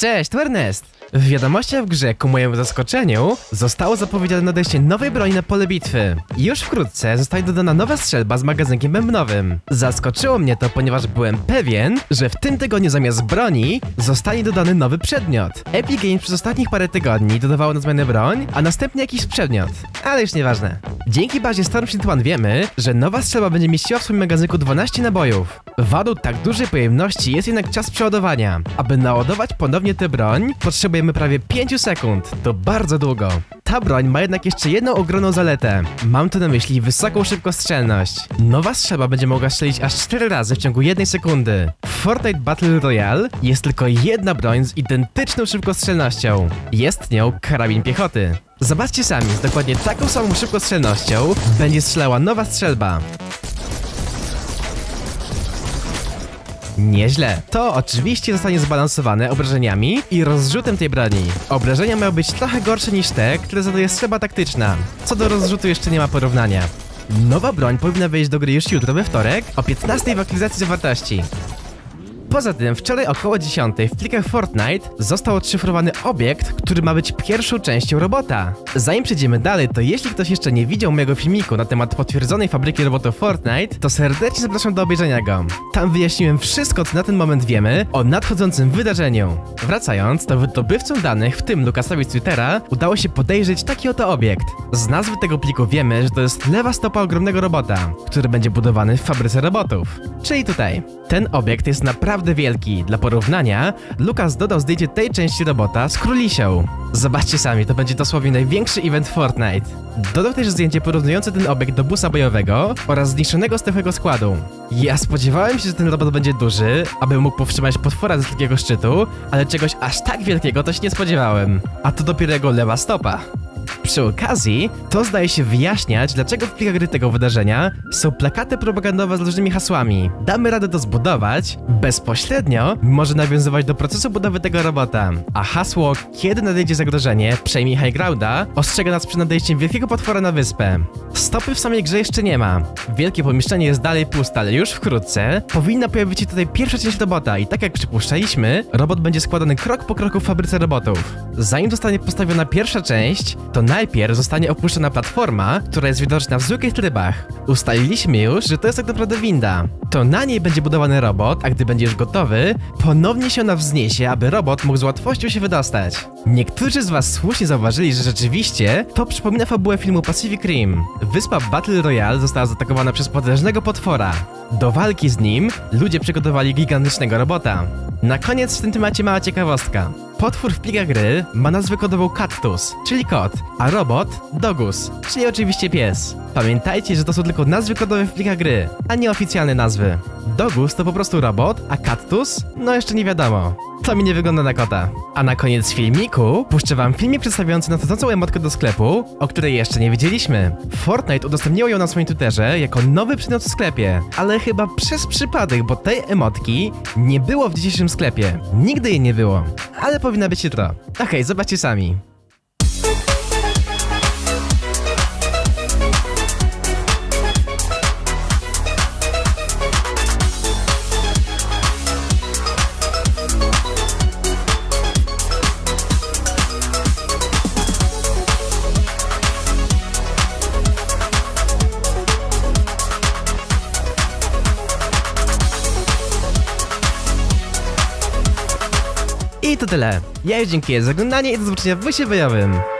Cześć, tu Ernest! W wiadomościach w grze, ku mojemu zaskoczeniu, zostało zapowiedziane nadejście nowej broni na pole bitwy. Już wkrótce zostanie dodana nowa strzelba z magazynkiem bębnowym. Zaskoczyło mnie to, ponieważ byłem pewien, że w tym tygodniu zamiast broni zostanie dodany nowy przedmiot. Epic Games przez ostatnich parę tygodni dodawało na zmianę broń, a następnie jakiś przedmiot. Ale już nieważne. Dzięki bazie Stormshield One wiemy, że nowa strzelba będzie mieściła w swoim magazynku 12 nabojów. Wadą tak dużej pojemności jest jednak czas przeładowania. Aby naładować ponownie tę broń, potrzebujemy prawie 5 sekund. To bardzo długo. Ta broń ma jednak jeszcze jedną ogromną zaletę. Mam tu na myśli wysoką szybkostrzelność. Nowa strzelba będzie mogła strzelić aż 4 razy w ciągu jednej sekundy. W Fortnite Battle Royale jest tylko jedna broń z identyczną szybkostrzelnością. Jest nią karabin piechoty. Zobaczcie sami, z dokładnie taką samą szybkostrzelnością będzie strzelała nowa strzelba. Nieźle. To oczywiście zostanie zbalansowane obrażeniami i rozrzutem tej broni. Obrażenia mają być trochę gorsze niż te, które zadaje strzelba taktyczna. Co do rozrzutu jeszcze nie ma porównania. Nowa broń powinna wejść do gry już jutro we wtorek o 15 w aktualizacji zawartości. Poza tym wczoraj około 10 w plikach Fortnite został odszyfrowany obiekt, który ma być pierwszą częścią robota. Zanim przejdziemy dalej, to jeśli ktoś jeszcze nie widział mojego filmiku na temat potwierdzonej fabryki robotów Fortnite, to serdecznie zapraszam do obejrzenia go. Tam wyjaśniłem wszystko, co na ten moment wiemy o nadchodzącym wydarzeniu. Wracając, to wydobywcom danych, w tym Lukasowi Twittera, udało się podejrzeć taki oto obiekt. Z nazwy tego pliku wiemy, że to jest lewa stopa ogromnego robota, który będzie budowany w fabryce robotów. Czyli tutaj. Ten obiekt jest naprawdę wielki. Dla porównania, Lukas dodał zdjęcie tej części robota z królisią. Zobaczcie sami, to będzie dosłownie największy event Fortnite. Dodał też zdjęcie porównujące ten obiekt do busa bojowego oraz zniszczonego stałego składu. Ja spodziewałem się, że ten robot będzie duży, aby mógł powstrzymać potwora z takiego szczytu, ale czegoś aż tak wielkiego to się nie spodziewałem. A to dopiero jego lewa stopa. Przy okazji, to zdaje się wyjaśniać, dlaczego w plikach gry tego wydarzenia są plakaty propagandowe z różnymi hasłami. Damy radę to zbudować, bezpośrednio może nawiązywać do procesu budowy tego robota. A hasło Kiedy nadejdzie zagrożenie, przejmij high grounda, ostrzega nas przed nadejściem wielkiego potwora na wyspę. Stopy w samej grze jeszcze nie ma. Wielkie pomieszczenie jest dalej puste, ale już wkrótce powinna pojawić się tutaj pierwsza część robota i tak jak przypuszczaliśmy, robot będzie składany krok po kroku w fabryce robotów. Zanim zostanie postawiona pierwsza część, to najpierw zostanie opuszczona platforma, która jest widoczna w zwykłych trybach. Ustaliliśmy już, że to jest tak naprawdę winda. To na niej będzie budowany robot, a gdy będzie już gotowy, ponownie się ona wzniesie, aby robot mógł z łatwością się wydostać. Niektórzy z was słusznie zauważyli, że rzeczywiście to przypomina fabułę filmu Pacific Rim. Wyspa Battle Royale została zaatakowana przez potężnego potwora. Do walki z nim ludzie przygotowali gigantycznego robota. Na koniec w tym temacie mała ciekawostka. Potwór w plikach gry ma nazwę kodową Cactus, czyli kot, a robot Dogus, czyli oczywiście pies. Pamiętajcie, że to są tylko nazwy kodowe w plikach gry, a nie oficjalne nazwy. Dogus to po prostu robot, a Cactus? No jeszcze nie wiadomo. To mi nie wygląda na kota. A na koniec filmiku puszczę wam filmik przedstawiający nadchodzącą emotkę do sklepu, o której jeszcze nie wiedzieliśmy. Fortnite udostępniło ją na swoim Twitterze jako nowy przedmiot w sklepie, ale chyba przez przypadek, bo tej emotki nie było w dzisiejszym sklepie. Nigdy jej nie było. Ale powinna być jutro. Okej, okay, zobaczcie sami. I to tyle. Ja już dziękuję za oglądanie i do zobaczenia w wysie bojowym.